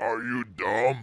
Are you dumb?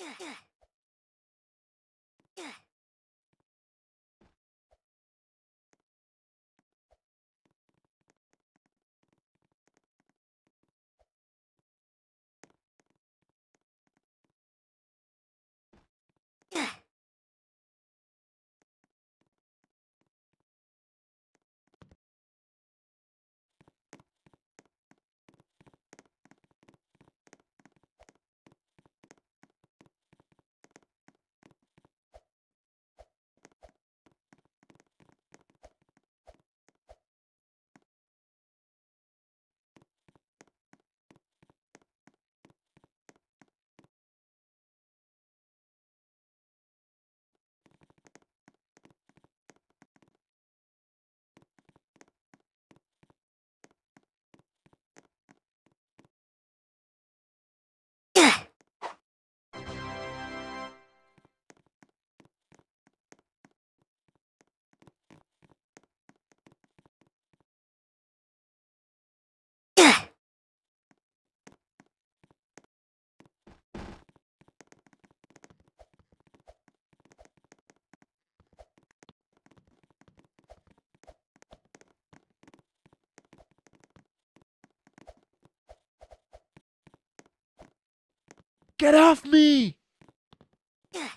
Yeah. Get off me! Yeah.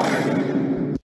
Yeah.